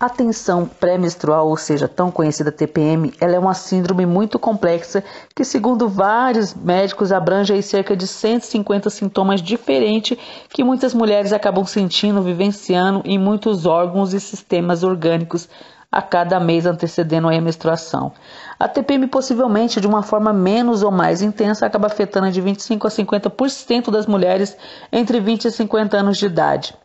A tensão pré-menstrual, ou seja, tão conhecida TPM, ela é uma síndrome muito complexa que, segundo vários médicos, abrange cerca de 150 sintomas diferentes que muitas mulheres acabam sentindo, vivenciando em muitos órgãos e sistemas orgânicos a cada mês antecedendo a menstruação. A TPM possivelmente de uma forma menos ou mais intensa acaba afetando de 25 a 50% das mulheres entre 20 e 50 anos de idade.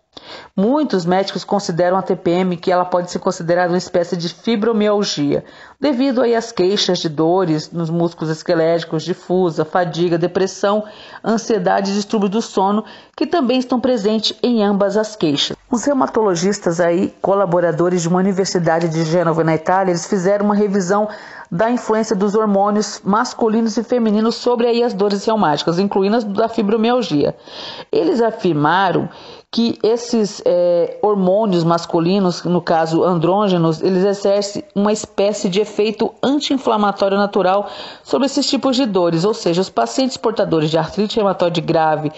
Muitos médicos consideram a TPM que ela pode ser considerada uma espécie de fibromialgia, devido aí às queixas de dores nos músculos esqueléticos, difusa, fadiga, depressão, ansiedade e distúrbio do sono, que também estão presentes em ambas as queixas. Os reumatologistas aí, colaboradores de uma universidade de Gênova na Itália, eles fizeram uma revisão da influência dos hormônios masculinos e femininos sobre aí as dores reumáticas, incluindo as da fibromialgia. Eles afirmaram que esses é, hormônios masculinos, no caso andrógenos, eles exercem uma espécie de efeito anti-inflamatório natural sobre esses tipos de dores, ou seja, os pacientes portadores de artrite reumatoide grave,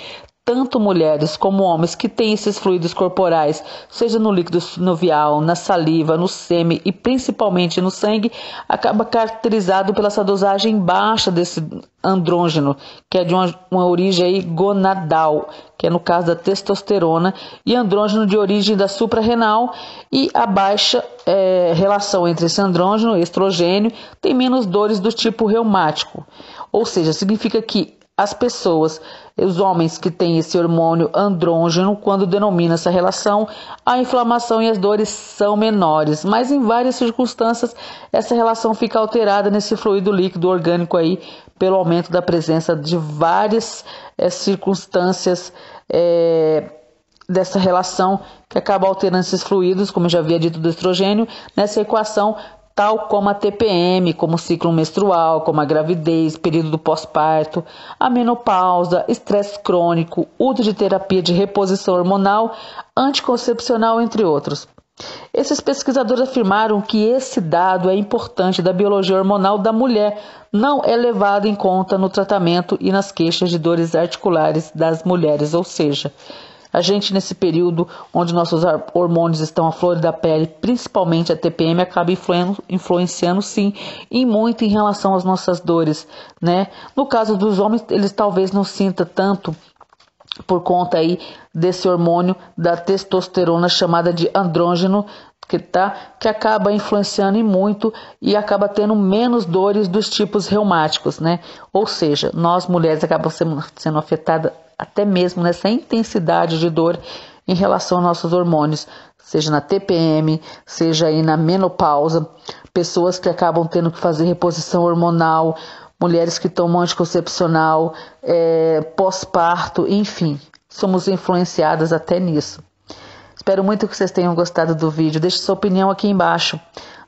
tanto mulheres como homens que têm esses fluidos corporais, seja no líquido sinovial, na saliva, no sêmen e principalmente no sangue, acaba caracterizado pela essa dosagem baixa desse andrógeno, que é de uma, uma origem gonadal, que é no caso da testosterona, e andrógeno de origem da suprarrenal, e a baixa é, relação entre esse andrógeno e estrogênio tem menos dores do tipo reumático. Ou seja, significa que as pessoas, os homens que têm esse hormônio andrógeno, quando denomina essa relação, a inflamação e as dores são menores, mas em várias circunstâncias essa relação fica alterada nesse fluido líquido orgânico aí pelo aumento da presença de várias é, circunstâncias é, dessa relação que acaba alterando esses fluidos, como eu já havia dito do estrogênio, nessa equação tal como a TPM, como o ciclo menstrual, como a gravidez, período do pós-parto, a menopausa, estresse crônico, uso de terapia de reposição hormonal, anticoncepcional, entre outros. Esses pesquisadores afirmaram que esse dado é importante da biologia hormonal da mulher, não é levado em conta no tratamento e nas queixas de dores articulares das mulheres, ou seja, a gente, nesse período onde nossos hormônios estão à flor da pele, principalmente a TPM, acaba influenciando sim e muito em relação às nossas dores, né? No caso dos homens, eles talvez não sintam tanto por conta aí desse hormônio da testosterona chamada de andrógeno que tá que acaba influenciando muito e acaba tendo menos dores dos tipos reumáticos, né? Ou seja, nós mulheres acabamos sendo afetadas até mesmo nessa intensidade de dor em relação aos nossos hormônios, seja na TPM, seja aí na menopausa, pessoas que acabam tendo que fazer reposição hormonal, mulheres que tomam anticoncepcional, é, pós-parto, enfim, somos influenciadas até nisso. Espero muito que vocês tenham gostado do vídeo. Deixe sua opinião aqui embaixo.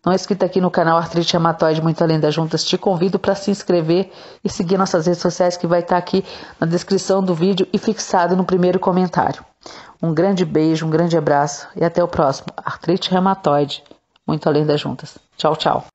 Não é inscrito aqui no canal Artrite Reumatoide Muito Além das Juntas, te convido para se inscrever e seguir nossas redes sociais que vai estar tá aqui na descrição do vídeo e fixado no primeiro comentário. Um grande beijo, um grande abraço e até o próximo Artrite Reumatoide Muito Além das Juntas. Tchau, tchau.